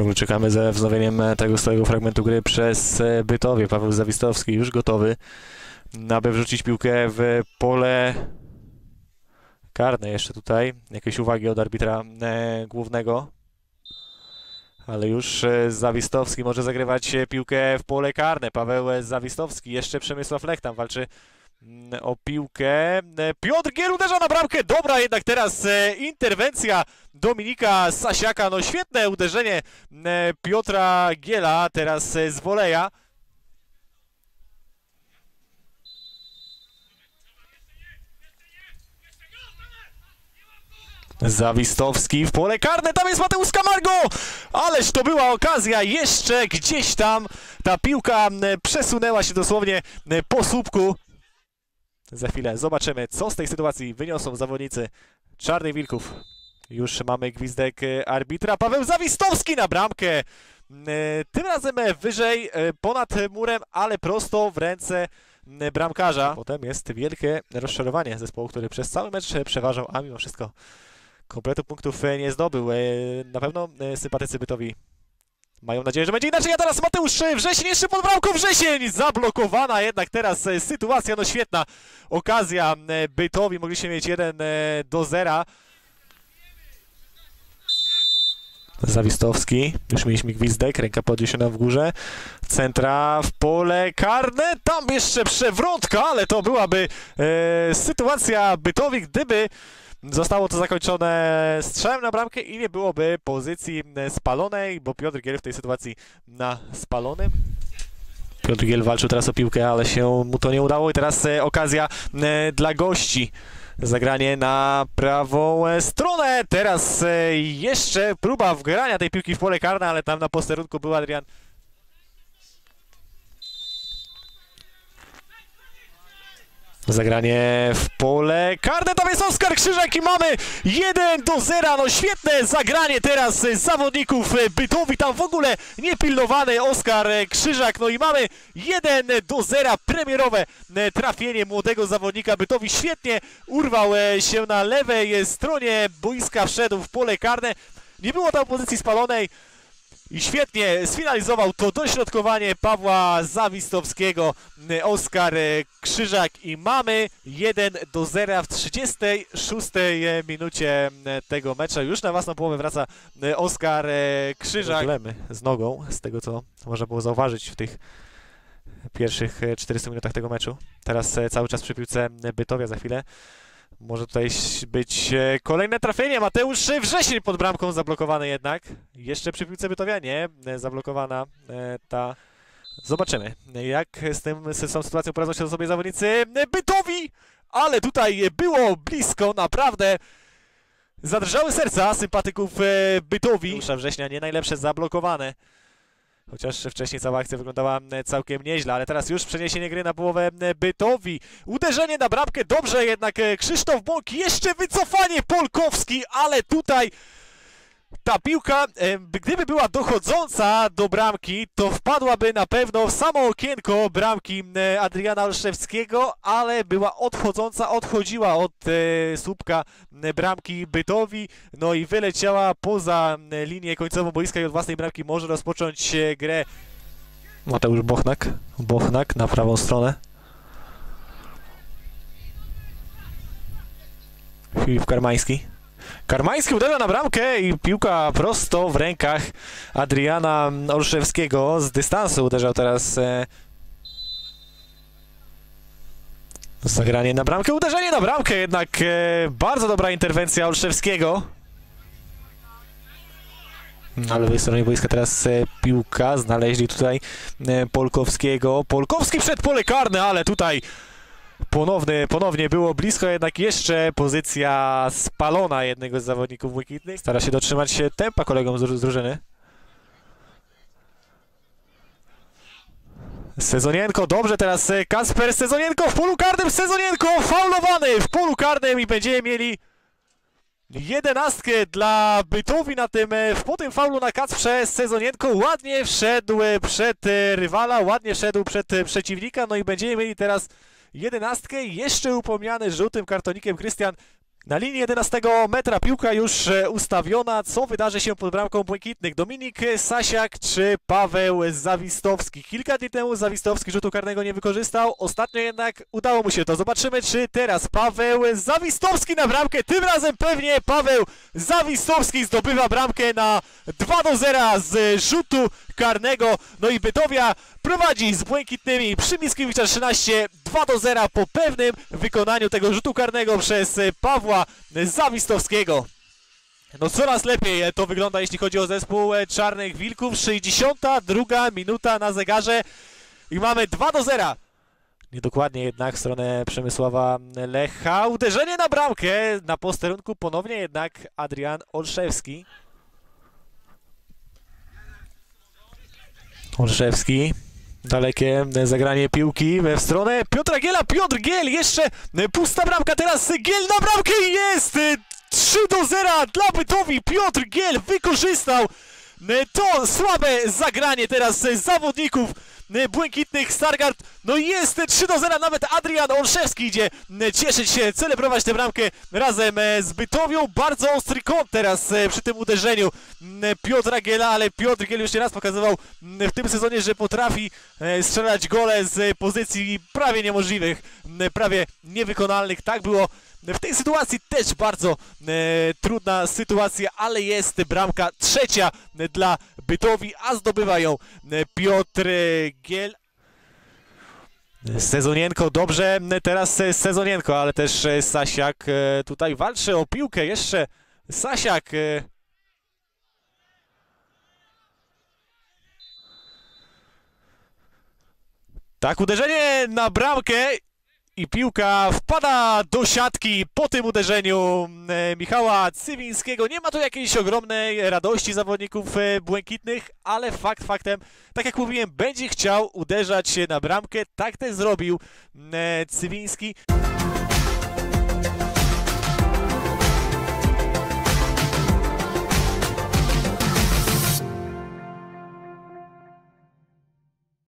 Ciągle czekamy ze wznowieniem tego stałego fragmentu gry przez e, Bytowie. Paweł Zawistowski już gotowy, aby wrzucić piłkę w pole karne jeszcze tutaj. Jakieś uwagi od arbitra e, głównego. Ale już e, Zawistowski może zagrywać piłkę w pole karne. Paweł Zawistowski, jeszcze Przemysław Lech tam walczy o piłkę. E, Piotr Gier uderza na bramkę. Dobra, jednak teraz e, interwencja Dominika Sasiaka. No świetne uderzenie e, Piotra Giela teraz e, z woleja. Zawistowski w pole karne, tam jest Mateusz Camargo! Ależ to była okazja, jeszcze gdzieś tam ta piłka przesunęła się dosłownie po słupku. Za chwilę zobaczymy, co z tej sytuacji wyniosą zawodnicy Czarnych Wilków. Już mamy gwizdek e, arbitra. Paweł Zawistowski na bramkę. E, Tym razem e, wyżej, ponad murem, ale prosto w ręce bramkarza. Potem jest wielkie rozczarowanie zespołu, który przez cały mecz przeważał, a mimo wszystko kompletu punktów nie zdobył. Na pewno sympatycy bytowi mają nadzieję, że będzie inaczej. A teraz Mateusz e, Wrzesień jeszcze pod bramką. Wrzesień zablokowana jednak teraz e, sytuacja, no świetna okazja e, bytowi. Mogliśmy mieć 1 do 0. Zawistowski, już mieliśmy gwizdek, ręka podniesiona w górze, centra w pole karne, tam jeszcze przewrotka, ale to byłaby e, sytuacja bytowi, gdyby Zostało to zakończone strzałem na bramkę i nie byłoby pozycji spalonej, bo Piotr Giel w tej sytuacji na spalonym. Piotr Giel walczył teraz o piłkę, ale się mu to nie udało i teraz e, okazja e, dla gości. Zagranie na prawą e, stronę. Teraz jeszcze próba wgrania tej piłki w pole karne, ale tam na posterunku był Adrian Zagranie w pole. Karne, tam jest Oskar Krzyżak i mamy 1 do 0, no świetne zagranie teraz zawodników Bytowi, tam w ogóle niepilnowany Oskar Krzyżak, no i mamy 1 do 0, premierowe trafienie młodego zawodnika Bytowi, świetnie urwał się na lewej stronie boiska, wszedł w pole karne, nie było tam pozycji spalonej, i świetnie sfinalizował to dośrodkowanie Pawła Zawistowskiego, Oskar Krzyżak i mamy 1 do 0 w 36 minucie tego meczu. Już na własną połowę wraca Oskar Krzyżak. Problemy z nogą, z tego co można było zauważyć w tych pierwszych 400 minutach tego meczu. Teraz cały czas przy piłce Bytowia za chwilę. Może tutaj być e, kolejne trafienie. Mateusz Wrzesień pod bramką zablokowany jednak. Jeszcze przy piłce Bytowia nie. e, Zablokowana e, ta... Zobaczymy, jak z tym z tą sytuacją poradzą się sobie zawodnicy Bytowi. Ale tutaj było blisko, naprawdę. Zadrżały serca sympatyków Bytowi. Mateusza Września nie najlepsze zablokowane. Chociaż wcześniej cała akcja wyglądała całkiem nieźle, ale teraz już przeniesienie gry na połowę Bytowi. Uderzenie na bramkę, dobrze jednak e, Krzysztof Bąk, jeszcze wycofanie Polkowski, ale tutaj ta piłka, gdyby była dochodząca do bramki, to wpadłaby na pewno w samo okienko bramki Adriana Olszewskiego, ale była odchodząca, odchodziła od e, słupka bramki Bytowi, no i wyleciała poza linię końcową boiska i od własnej bramki może rozpocząć e, grę. Mateusz Bochnak, Bochnak na prawą stronę. Filip Karmański. Karmański uderza na bramkę i piłka prosto w rękach Adriana Olszewskiego. Z dystansu uderzał teraz e... zagranie na bramkę, uderzenie na bramkę, jednak e... bardzo dobra interwencja Olszewskiego. Na lewej stronie boiska teraz e, piłka, znaleźli tutaj Polkowskiego. Polkowski przed pole karne, ale tutaj Ponowny, ponownie było blisko, jednak jeszcze pozycja spalona jednego z zawodników błękitnych. Stara się dotrzymać się tempa kolegom z, z drużyny. Sezonienko, dobrze teraz e, Kasper Sezonienko w polu karnym, Sezonienko faulowany w polu karnym i będziemy mieli jedenastkę dla Bytowi na tym, e, po tym faulu na Kacprze Sezonienko ładnie wszedł e, przed rywala, ładnie wszedł przed przeciwnika, no i będziemy mieli teraz jedenastkę, jeszcze upomniany żółtym kartonikiem Krystian Na linii 11 metra piłka już e, ustawiona. Co wydarzy się pod bramką błękitnych? Dominik Sasiak czy Paweł Zawistowski? Kilka dni temu Zawistowski rzutu karnego nie wykorzystał. Ostatnio jednak udało mu się to. Zobaczymy, czy teraz Paweł Zawistowski na bramkę. Tym razem pewnie Paweł Zawistowski zdobywa bramkę na 2 do 0 z rzutu karnego. No i Bytowia prowadzi z błękitnymi przy Mickiewicza 13 2 do 0 po pewnym wykonaniu tego rzutu karnego przez e, Pawła Zawistowskiego. No coraz lepiej e, to wygląda jeśli chodzi o zespół e, Czarnych Wilków. 62 minuta na zegarze i mamy 2 do 0. Niedokładnie jednak w stronę Przemysława Lecha. Uderzenie na bramkę na posterunku ponownie jednak Adrian Olszewski. Olszewski. Dalekie zagranie piłki w stronę Piotra Giela. Piotr Giel jeszcze pusta bramka. Teraz Giel na bramkę i jest 3 do 0 dla Bytowi. Piotr Giel wykorzystał to słabe zagranie teraz zawodników błękitnych Stargard. No jest 3 do 0, nawet Adrian Olszewski idzie cieszyć się, celebrować tę bramkę razem z Bytowią. Bardzo ostry kąt teraz przy tym uderzeniu Piotra Giela, ale Piotr Giel już nie raz pokazywał w tym sezonie, że potrafi strzelać gole z pozycji prawie niemożliwych, prawie niewykonalnych. Tak było w tej sytuacji też bardzo e, trudna sytuacja, ale jest bramka trzecia dla Bytowi, a zdobywa ją Piotr Giel. Sezonienko, dobrze, teraz Sezonienko, ale też Sasiak e, tutaj walczy o piłkę, jeszcze Sasiak. E. Tak, uderzenie na bramkę i piłka wpada do siatki po tym uderzeniu e, Michała Cywińskiego. Nie ma tu jakiejś ogromnej radości zawodników e, błękitnych, ale fakt faktem, tak jak mówiłem, będzie chciał uderzać się na bramkę. Tak też zrobił e, Cywiński.